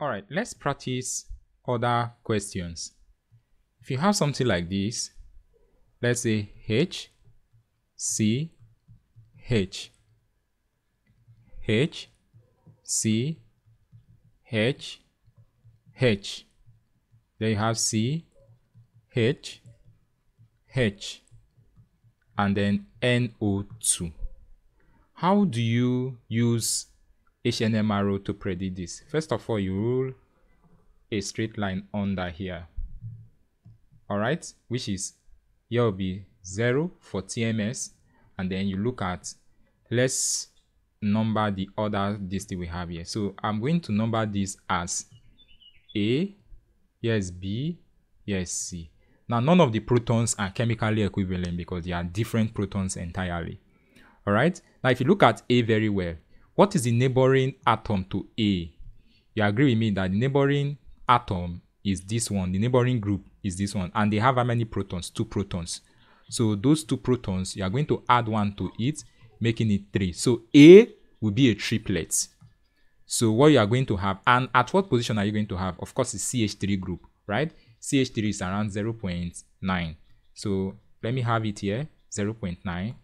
All right, let's practice other questions. If you have something like this, let's say H, C, H, H, C, H, H. Then you have C, H, H, and then NO2. How do you use HNMRO to predict this? First of all, you rule a straight line under here. Alright, which is here will be 0 for TMS, and then you look at let's number the other this we have here. So I'm going to number this as A, here's B, here's C. Now none of the protons are chemically equivalent because they are different protons entirely. Alright, now if you look at A very well, what is the neighboring atom to A? You agree with me that the neighboring atom is this one, the neighboring group is this one, and they have how many protons? Two protons. So those two protons, you are going to add one to it, making it three. So A will be a triplet. So what you are going to have, and at what position are you going to have? Of course, it's CH3 group, right? CH3 is around 0.9. So let me have it here, 0.9.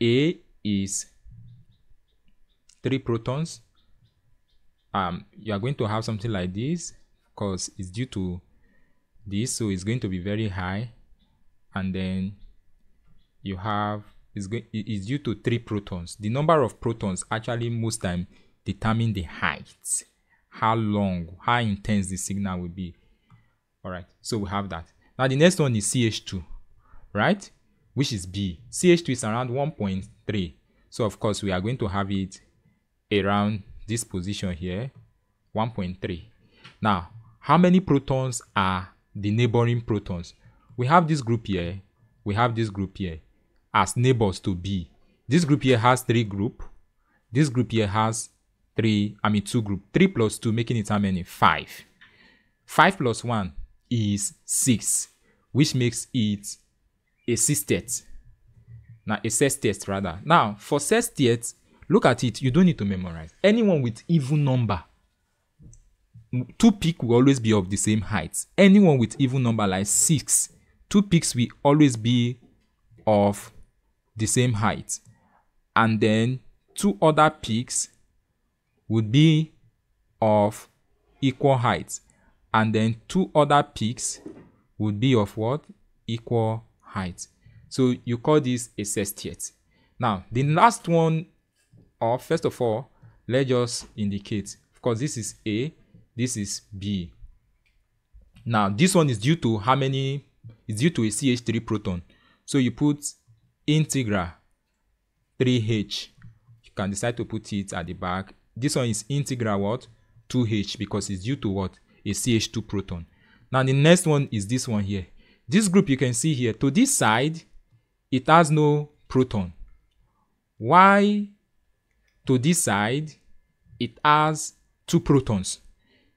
A is three protons. Um, you are going to have something like this because it's due to this, so it's going to be very high. And then you have it's going is due to three protons. The number of protons actually most time determine the height, how long, how intense the signal will be. All right, so we have that. Now the next one is CH2, right? Which is B. CH2 is around 1.3. So of course we are going to have it around this position here, 1.3. Now, how many protons are the neighboring protons? We have this group here, we have this group here as neighbors to B. This group here has three group. This group here has three, I mean two group. Three plus two, making it how many? Five. Five plus one is six, which makes it a sextet. Now a sextet rather. Now for sextet, look at it. You don't need to memorize. Anyone with even number, two peak will always be of the same height. Anyone with even number like six, two peaks will always be of the same height and then two other peaks would be of equal height and then two other peaks would be of what equal height so you call this a sextet now the last one or first of all let's just indicate of course this is a this is b. Now this one is due to how many is due to a ch3 proton. So you put integral 3h you can decide to put it at the back. This one is integral what? 2h because it's due to what? A ch2 proton. Now the next one is this one here. This group you can see here to this side it has no proton. Why to this side it has two protons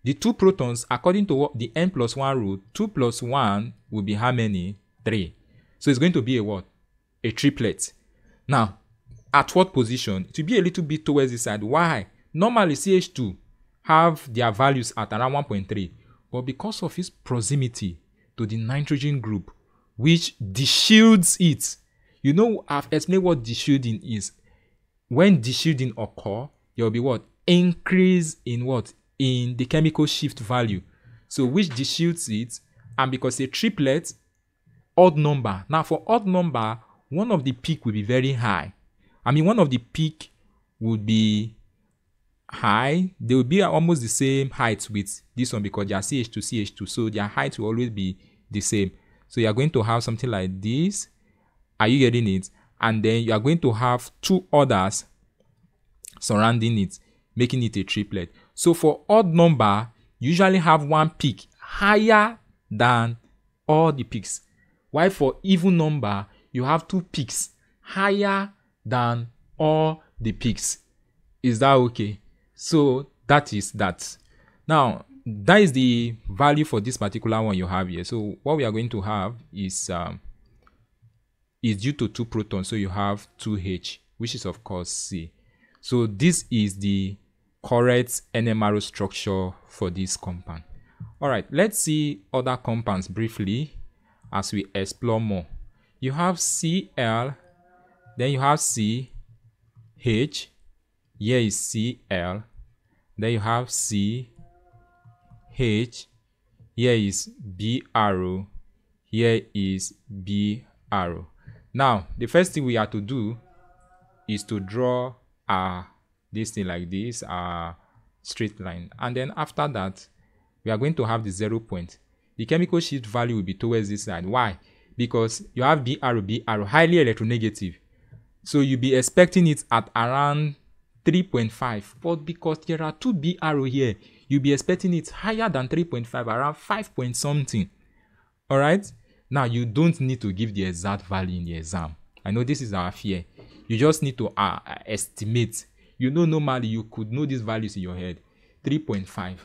the two protons according to the n plus 1 rule 2 plus 1 will be how many 3 so it's going to be a what a triplet. Now, at what position? To be a little bit towards the side. Why? Normally, CH2 have their values at around 1.3, but because of its proximity to the nitrogen group, which deshields it, you know, I've explained what deshielding is. When deshielding occur, there will be what? Increase in what? In the chemical shift value. So which deshields it, and because a triplet, odd number. Now for odd number, one of the peak will be very high. I mean, one of the peak would be high. They will be almost the same height with this one because they are CH2, CH2. So their height will always be the same. So you are going to have something like this. Are you getting it? And then you are going to have two others surrounding it, making it a triplet. So for odd number, you usually have one peak higher than all the peaks. While for even number, you have two peaks higher than all the peaks. Is that okay? So that is that. Now, that is the value for this particular one you have here. So what we are going to have is um, is due to two protons. So you have 2H, which is of course C. So this is the correct NMRO structure for this compound. All right, let's see other compounds briefly as we explore more. You have Cl, then you have C, H, here is Cl, then you have C, H, here is B arrow, here is B arrow. Now, the first thing we have to do is to draw a this thing like this, a straight line. And then after that, we are going to have the zero point. The chemical shift value will be towards this side. Why? Because you have B highly electronegative. So you'll be expecting it at around 3.5. But because there are two Br here, you'll be expecting it higher than 3.5, around 5 point something. Alright? Now, you don't need to give the exact value in the exam. I know this is our fear. You just need to uh, estimate. You know, normally you could know these values in your head 3.5.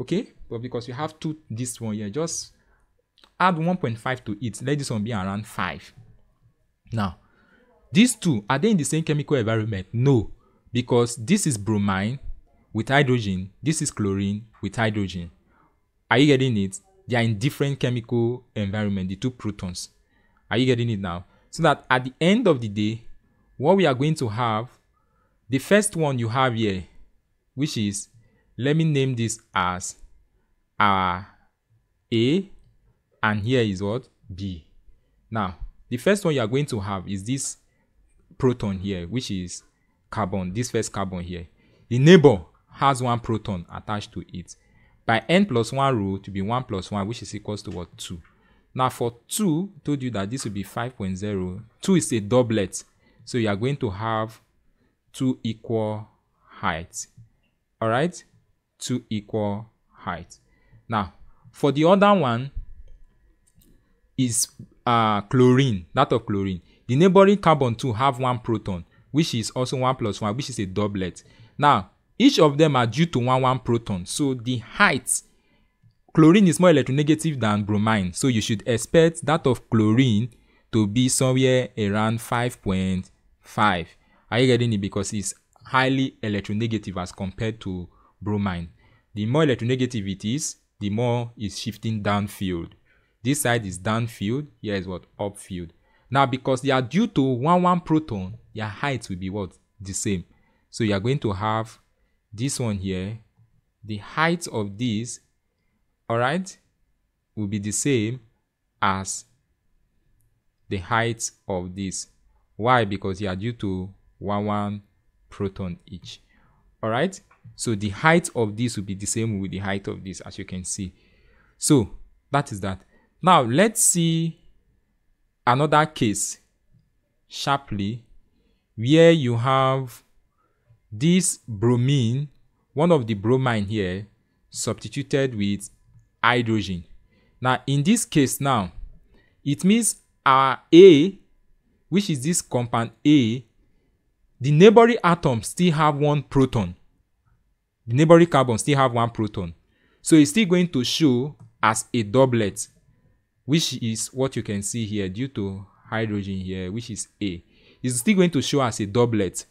Okay? But because you have two, this one here, just add 1.5 to it. Let this one be around 5. Now, these two, are they in the same chemical environment? No, because this is bromine with hydrogen, this is chlorine with hydrogen. Are you getting it? They are in different chemical environment, the two protons. Are you getting it now? So that at the end of the day, what we are going to have, the first one you have here, which is, let me name this as uh, A, and here is what? B. Now, the first one you are going to have is this proton here, which is carbon, this first carbon here. The neighbor has one proton attached to it. By n plus 1 row to be 1 plus 1, which is equals to what? 2. Now for 2, told you that this will be 5.0. 2 is a doublet. So you are going to have two equal heights. Alright? Two equal heights. Now, for the other one is uh, chlorine, that of chlorine. The neighboring carbon 2 have one proton, which is also 1 plus 1, which is a doublet. Now, each of them are due to 1 1 proton. So the height, chlorine is more electronegative than bromine. So you should expect that of chlorine to be somewhere around 5.5. Are you getting it? Because it's highly electronegative as compared to bromine. The more electronegative it is, the more it's shifting downfield. This side is downfield, here is what? Upfield. Now, because they are due to 1 1 proton, their height will be what? The same. So you are going to have this one here. The height of this, alright, will be the same as the height of this. Why? Because they are due to 1 1 proton each. Alright? So the height of this will be the same with the height of this, as you can see. So that is that. Now let's see another case sharply where you have this bromine, one of the bromine here, substituted with hydrogen. Now in this case now, it means our A, which is this compound A, the neighboring atom still have one proton. The neighboring carbon still have one proton. So it's still going to show as a doublet, which is what you can see here due to hydrogen here, which is A. It's still going to show as a doublet.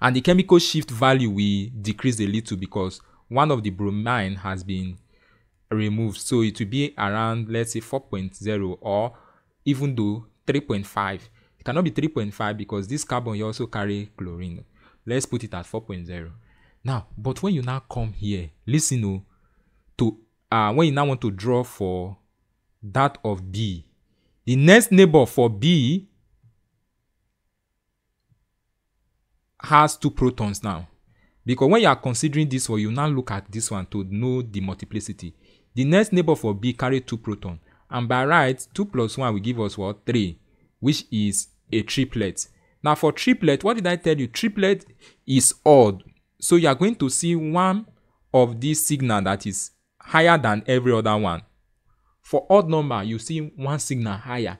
And the chemical shift value will decrease a little because one of the bromine has been removed. So it will be around, let's say 4.0 or even though 3.5 cannot be 3.5 because this carbon you also carry chlorine. Let's put it at 4.0. Now, but when you now come here, listen oh, to uh, when you now want to draw for that of B, the next neighbor for B has two protons now. Because when you are considering this one, you now look at this one to know the multiplicity. The next neighbor for B carry two protons. And by right, 2 plus 1 will give us what? 3, which is a triplet. Now for triplet, what did I tell you? Triplet is odd. So you are going to see one of these signal that is higher than every other one. For odd number, you see one signal higher.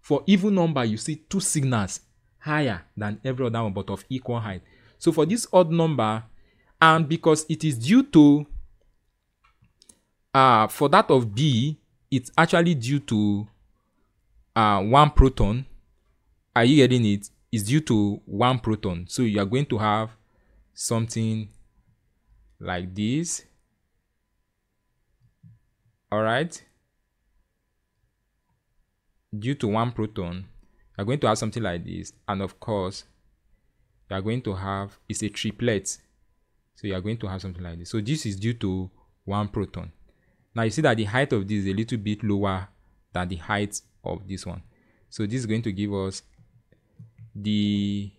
For even number, you see two signals higher than every other one, but of equal height. So for this odd number, and because it is due to, uh, for that of B, it's actually due to uh, one proton are you getting it? Is due to one proton. So you are going to have something like this all right due to one proton you're going to have something like this and of course you are going to have it's a triplet. So you are going to have something like this. So this is due to one proton. Now you see that the height of this is a little bit lower than the height of this one. So this is going to give us the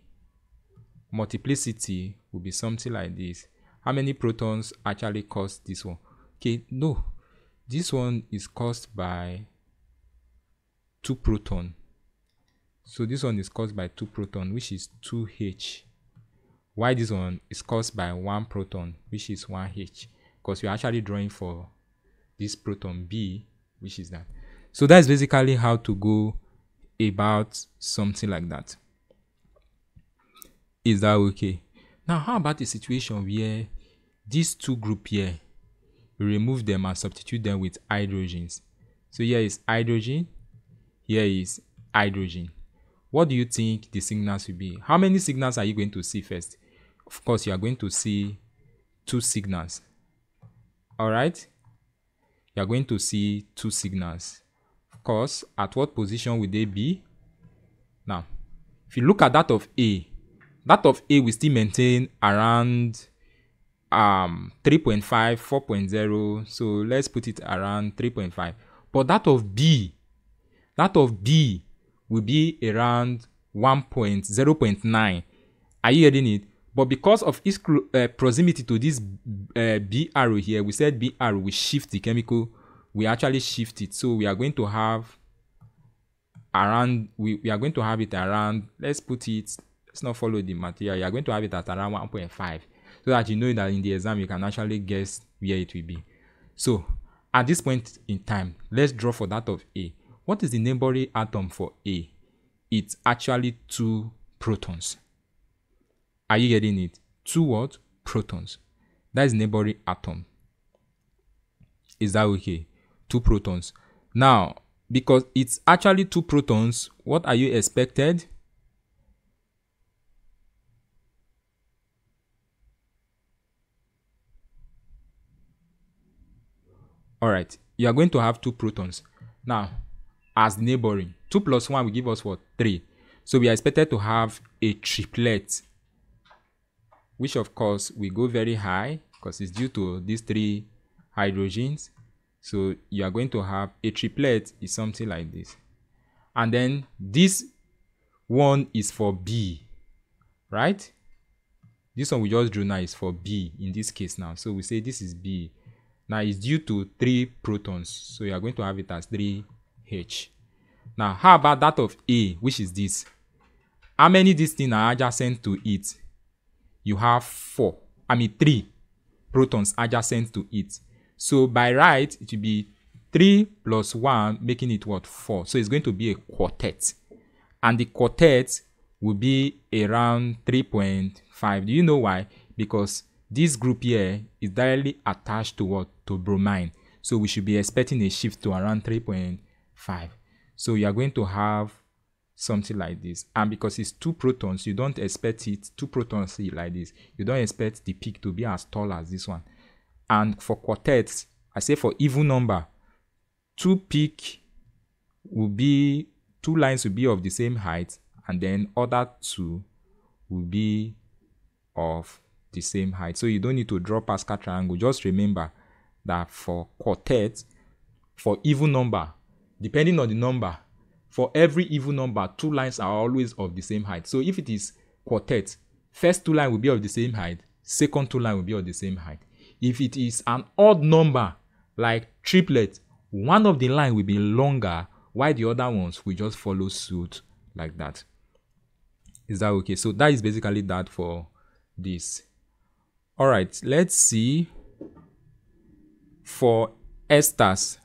multiplicity will be something like this. How many protons actually cause this one? Okay no. This one is caused by two proton so this one is caused by two proton which is 2h why this one is caused by one proton which is 1h because you're actually drawing for this proton b which is that. So that's basically how to go about something like that. Is that okay? Now how about the situation where these two group here we remove them and substitute them with hydrogens? So here is hydrogen here is hydrogen what do you think the signals will be? How many signals are you going to see first? Of course you are going to see two signals. All right? You are going to see two signals. Of course at what position will they be? Now if you look at that of a that of a will still maintain around um 3.5 4.0 so let's put it around 3.5 but that of b that of b will be around 1.0.9 are you hearing it but because of its uh, proximity to this uh, B arrow here, we said B arrow will shift the chemical. We actually shift it. So we are going to have around, we, we are going to have it around, let's put it, let's not follow the material. You are going to have it at around 1.5 so that you know that in the exam you can actually guess where it will be. So at this point in time, let's draw for that of A. What is the neighboring atom for A? It's actually two protons. Are you getting it? Two what? Protons. That is neighboring atom. Is that okay? Two protons. Now, because it's actually two protons, what are you expected? Alright, you are going to have two protons. Now, as neighboring, 2 plus 1 will give us what? 3. So we are expected to have a triplet which of course will go very high because it's due to these three hydrogens. So you are going to have a triplet is something like this. And then this one is for B, right? This one we just drew now is for B in this case now. So we say this is B. Now it's due to three protons. So you are going to have it as 3H. Now, how about that of A, which is this? How many these things are adjacent to it? you have four, I mean three protons adjacent to it. So by right, it will be 3 plus 1, making it what? 4. So it's going to be a quartet. And the quartet will be around 3.5. Do you know why? Because this group here is directly attached to what? To bromine. So we should be expecting a shift to around 3.5. So you are going to have something like this. And because it's two protons you don't expect it two protons like this. You don't expect the peak to be as tall as this one. And for quartets i say for even number two peak will be two lines will be of the same height and then other two will be of the same height. So you don't need to draw pascal triangle. Just remember that for quartet for even number depending on the number for every even number, two lines are always of the same height. So if it is quartet, first two lines will be of the same height, second two line will be of the same height. If it is an odd number, like triplet, one of the line will be longer, while the other ones will just follow suit like that. Is that okay? So that is basically that for this. All right, let's see for esters